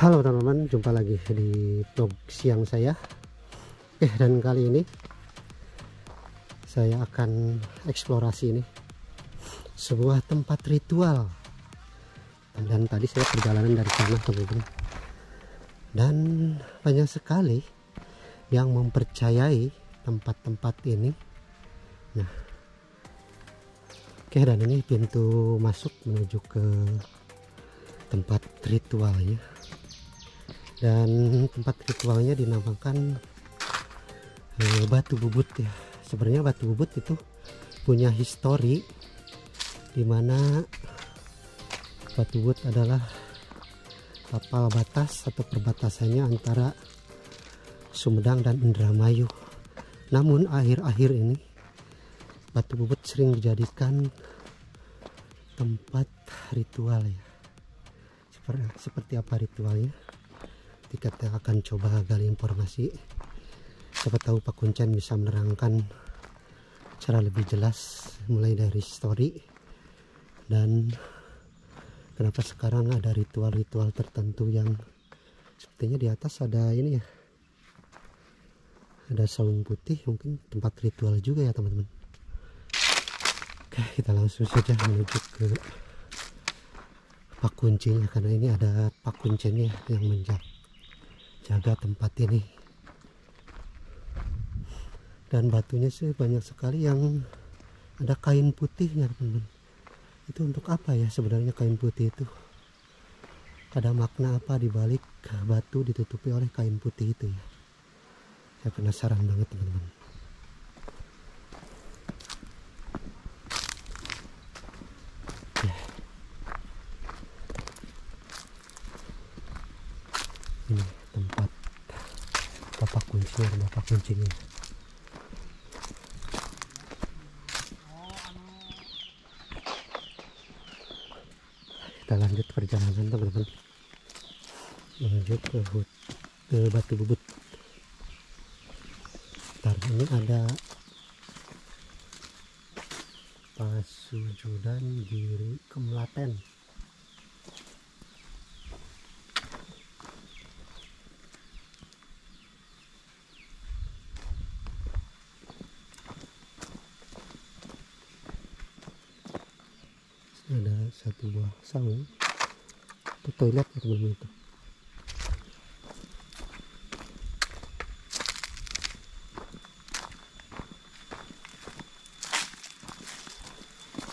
Halo teman-teman, jumpa lagi di vlog siang saya. Oke, dan kali ini saya akan eksplorasi ini sebuah tempat ritual. Dan tadi saya perjalanan dari sana teman-teman. Dan banyak sekali yang mempercayai tempat-tempat ini. Nah, oke dan ini pintu masuk menuju ke tempat ritualnya dan tempat ritualnya dinamakan eh, batu bubut ya. Sebenarnya batu bubut itu punya histori di mana batu bubut adalah kapal batas atau perbatasannya antara Sumedang dan Indramayu. Namun akhir-akhir ini batu bubut sering dijadikan tempat ritual ya. Seperti apa ritualnya kita akan coba gali informasi siapa tahu Pak Kuncen bisa menerangkan secara lebih jelas mulai dari story dan kenapa sekarang ada ritual-ritual tertentu yang sepertinya di atas ada ini ya ada saung putih mungkin tempat ritual juga ya teman-teman. Oke kita langsung saja menuju ke pak kuncinya karena ini ada pak kuncinya yang menjaga tempat ini. Dan batunya sih banyak sekali yang ada kain putihnya teman-teman. Itu untuk apa ya sebenarnya kain putih itu? Ada makna apa dibalik batu ditutupi oleh kain putih itu ya? Saya penasaran banget teman-teman ini tempat kuncinya bapak kuncinya. Kita lanjut perjalanan teman-teman. Menuju ke, hut, ke batu bubut. Ntar ini ada pasujudan diri kemelaten ada saung itu toilet ya teman-teman itu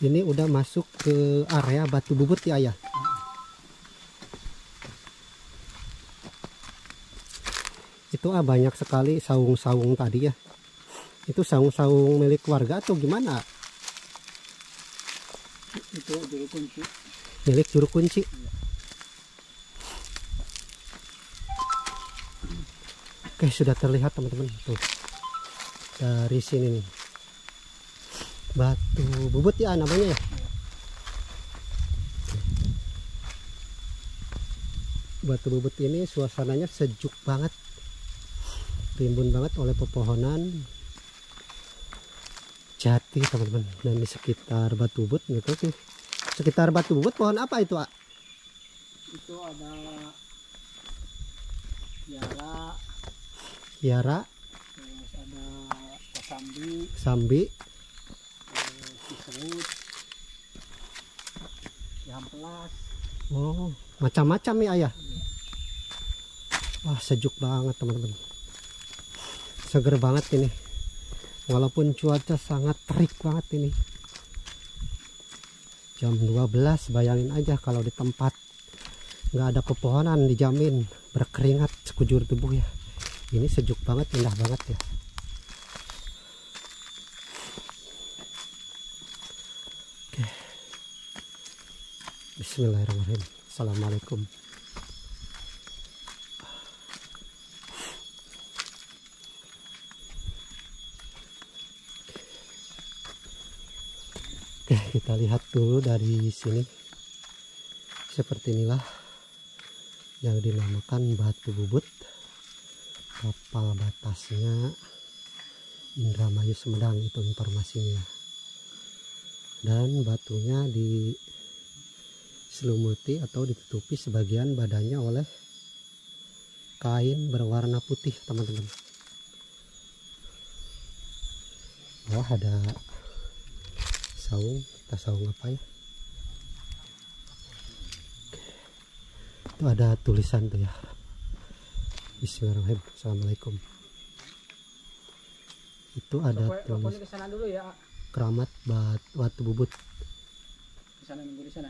ini udah masuk ke area batu bubut ya ayah? Itu ah banyak sekali saung-saung tadi ya. Itu saung-saung milik warga atau gimana? Itu juru kunci milik juru kunci. Oke sudah terlihat teman-teman. Tuh. Dari sini nih. Batu bubut ya namanya ya? Batu bubut ini suasananya sejuk banget. Rimbun banget oleh pepohonan. Jati teman-teman. Dan di sekitar batu bubut gitu. sih sekitar batu bubut pohon apa itu Ak? itu ada biara Kiara, terus ada kosambi Sambi, terus ciserut yamplas. Oh macam-macam ya ayah? Wah sejuk banget teman-teman. Seger banget ini. Walaupun cuaca sangat terik banget ini jam 12 bayangin aja kalau di tempat nggak ada pepohonan dijamin berkeringat sekujur tubuh ya. Ini sejuk banget indah banget ya. Bismillahirrahmanirrahim. Assalamualaikum kita lihat dulu dari sini. Seperti inilah yang dinamakan batu bubut. Kapal batasnya Indramayu Semedang itu informasinya. Dan batunya di selumuti atau ditutupi sebagian badannya oleh kain berwarna putih teman-teman bawah ada saung apa ya itu ada tulisan tuh ya. Bismillahirrahmanirrahim. Assalamualaikum. Itu ada tulis ke sana dulu ya. keramat bat watu bubut. Di sana nunggu di sana.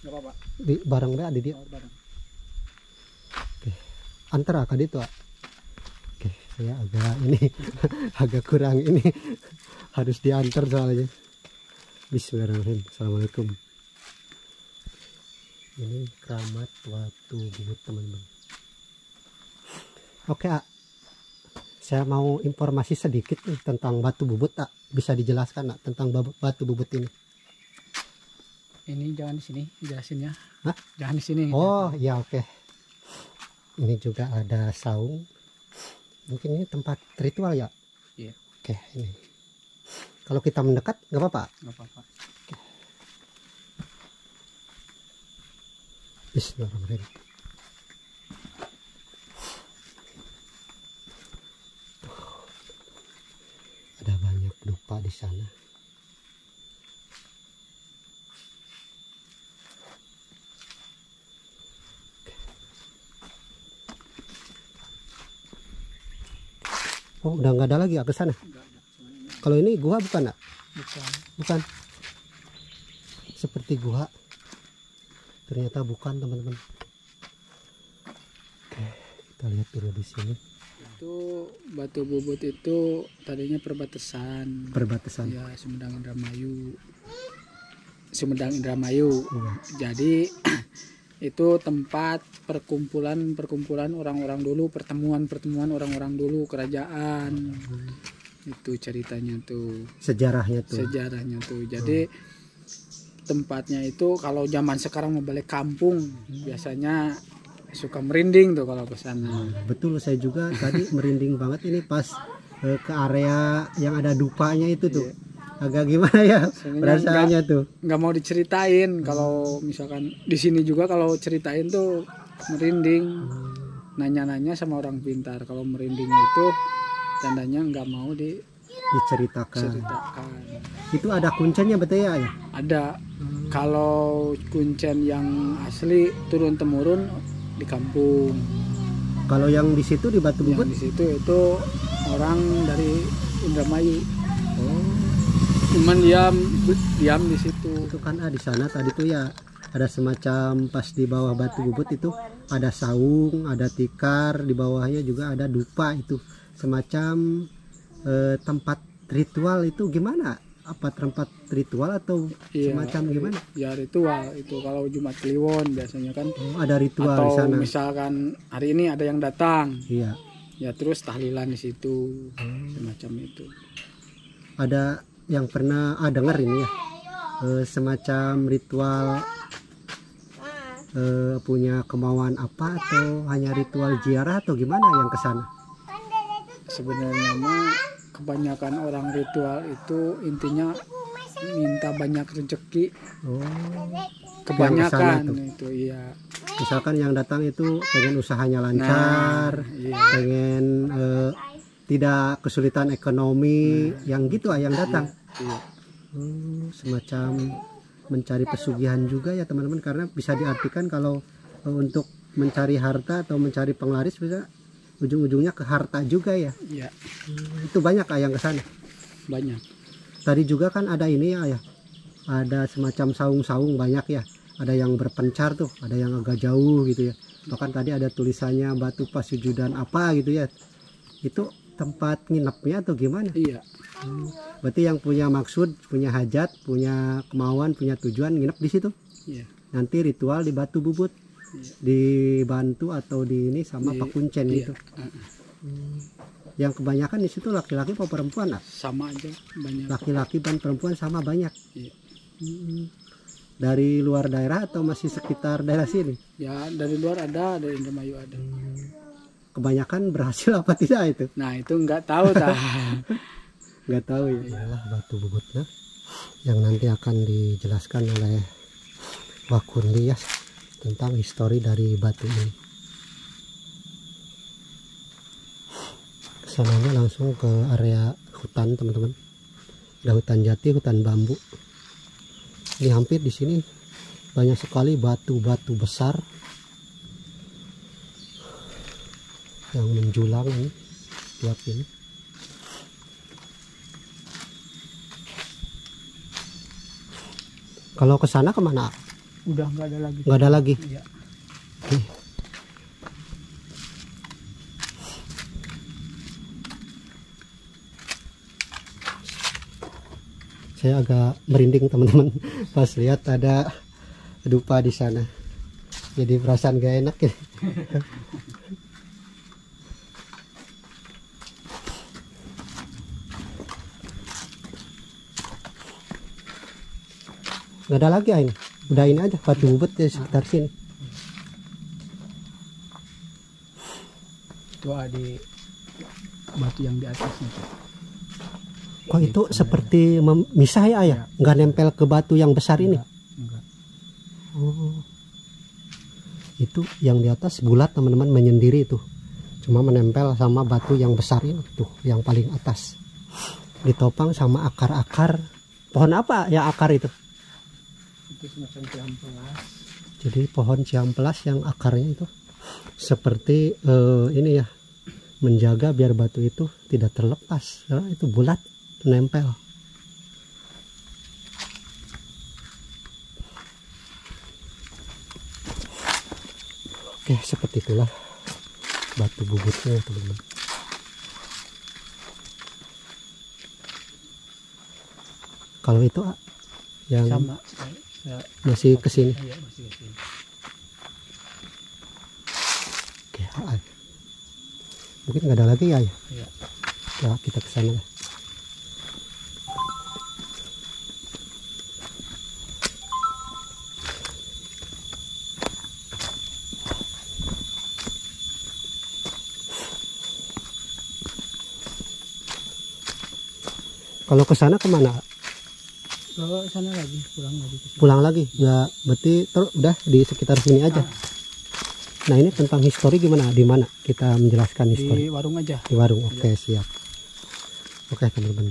Enggak apa-apa. di barang ada di dia. Oh, bareng. antara kak itu oke saya agak ini agak kurang ini. Harus diantar soalnya Bismillahirrahmanirrahim Assalamualaikum ini keramat watu bubut teman-teman oke ah. saya mau informasi sedikit nih tentang batu bubut tak bisa dijelaskan ah, tentang batu bubut ini Ini jangan di sini jelasin ya. Hah? Jangan di sini. Oh ya oke. Ini juga ada saung. Mungkin ini tempat ritual ya. Iya. Oke ini. Kalau kita mendekat nggak apa-apa. Bismillahirrahmanirrahim. Ada banyak dupa di sana. Oh, udah nggak ada lagi ya ke sana. Enggak ada. Cuma ini Kalau ini gua bukan, nak? bukan. Bukan. Seperti gua. Ternyata bukan, teman-teman. Oke, kita lihat dulu di sini. Itu batu bubut itu tadinya perbatasan. Perbatasan. Ya, Sumedang Indramayu. Sumedang Indramayu. Iya. Jadi itu tempat perkumpulan perkumpulan orang-orang dulu, pertemuan-pertemuan orang-orang dulu kerajaan. Itu ceritanya tuh, Sejarahnya tuh. sejarahnya tuh. Jadi tempatnya itu kalau zaman sekarang mau balik kampung biasanya suka merinding tuh kalau ke sana. Betul, saya juga tadi merinding banget ini pas eh, ke area yang ada dupanya itu tuh. Agak gimana ya Sebenarnya perasaannya tuh. nggak mau diceritain kalau misalkan di sini juga kalau ceritain tuh merinding nanya-nanya sama orang pintar kalau merinding itu tandanya nggak mau Diceritakan. diceritakan. Itu ada kuncinya betul ya? ya? ada. Kalau kuncen yang asli turun temurun di kampung. Kalau yang di situ di Batu yang Bubut di situ itu orang dari Indramayu. Oh, cuman diam diam di situ. Itu kan ah di sana tadi tuh ya ada semacam pas di bawah Batu Bubut itu ada saung, ada tikar, di bawahnya juga ada dupa itu semacam eh, tempat ritual itu gimana? Apa tempat ritual atau Iya, semacam gimana? ya ritual itu kalau Jumat Kliwon biasanya kan Oh, ada ritual di atau sana. misalkan hari ini ada yang datang Iya. ya terus tahlilan di situ semacam itu Ada yang pernah ah dengar ini ya. eh, semacam ritual eh, punya kemauan apa atau hanya ritual ziarah atau gimana yang ke sana? Sebenarnya mah kebanyakan orang ritual itu intinya minta banyak rezeki. Oh, kebanyakan itu iya. Misalkan yang datang itu pengen usahanya lancar, iya. pengen eh, tidak kesulitan ekonomi, yang gitu ah yang datang. iya. Hmm, semacam mencari pesugihan juga ya teman-teman karena bisa diartikan kalau eh, untuk mencari harta atau mencari penglaris bisa ujung-ujungnya ke harta juga ya. iya Itu banyak ah yang ke sana. banyak Tadi juga kan ada ini ya, ya. Ada semacam saung-saung banyak ya. Ada yang berpencar tuh, ada yang agak jauh gitu ya. Bahkan tadi ada tulisannya batu pasujudan apa gitu ya. Itu tempat nginepnya atau gimana? iya Berarti yang punya maksud, punya hajat, punya kemauan, punya tujuan nginep di situ. iya Nanti ritual di batu bubut. Dibantu atau di ini sama Di- Pak Kuncen iya gitu. Heeh. Yang kebanyakan di situ laki-laki atau perempuan lah. sama aja banyak Laki-laki dan perempuan sama banyak. Iya. Hmm. Dari luar daerah atau masih sekitar daerah sini? ya dari luar ada dari Indramayu ada Kebanyakan berhasil apa tidak itu? nah itu nggak tahu tah Nggak tahu ya. Inilah batu bubutnya yang nanti akan dijelaskan oleh Wakunli ya tentang histori dari batu ini. sananya langsung ke area hutan teman-teman. Ada hutan jati hutan bambu. Ini hampir di sini banyak sekali batu-batu besar yang menjulang ini tiap ini. Kalau ke sana ke mana udah nggak ada lagi. Nggak ada lagi? Iya. Saya agak merinding teman-teman. Pas lihat ada dupa di sana. Jadi perasaan gak enak ya. Nggak ada lagi ini udah ini aja batu bubut di sekitar sini itu ada batu yang di atasnya kok itu seperti memisah ya ayah nggak nempel ke batu yang besar ini enggak Oh. Itu yang di atas bulat teman-teman menyendiri itu. Cuma menempel sama batu yang besar ini tuh, yang paling atas. Ditopang sama akar-akar pohon apa ya akar itu? Itu semacam Jadi pohon ciamplas yang akarnya itu seperti eh, ini ya menjaga biar batu itu tidak terlepas. Karena itu bulat nempel. Oke, seperti itulah batu bubutnya, teman-teman. Kalau itu yang sama saya masih ke sini. iya, masih ke sini. Oke, ah, mungkin nggak ada lagi ya, ya. Iya. Ya, kita ke sana. Kalau ke sana ke mana? Sana lagi pulang lagi ke sini Pulang lagi? Ya, berarti terus udah di sekitar sini aja. Nah ini tentang histori gimana? Di mana kita menjelaskan histori? di warung aja di warung oke siap oke teman-teman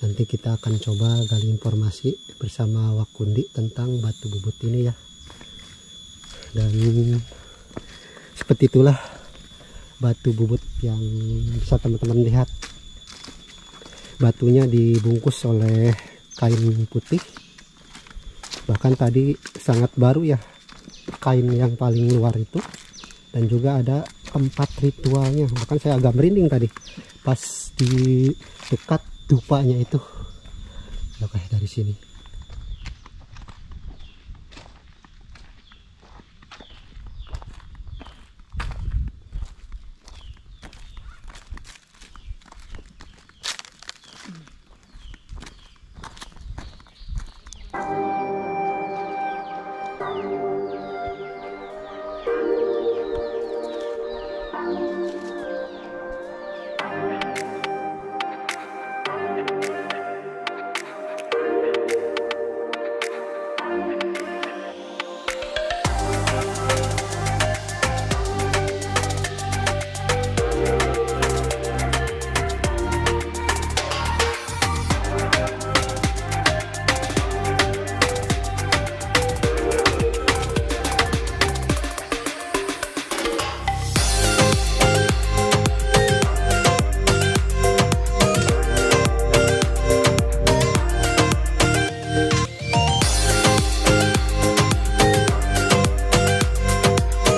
nanti kita akan coba gali informasi bersama Wakundi tentang batu bubut ini ya dan seperti itulah batu bubut yang bisa teman-teman lihat batunya dibungkus oleh kain putih. Bahkan tadi sangat baru ya kain yang paling luar itu. Dan juga ada tempat ritualnya. Bahkan saya agak merinding tadi pas di dekat dupanya itu. Oke dari sini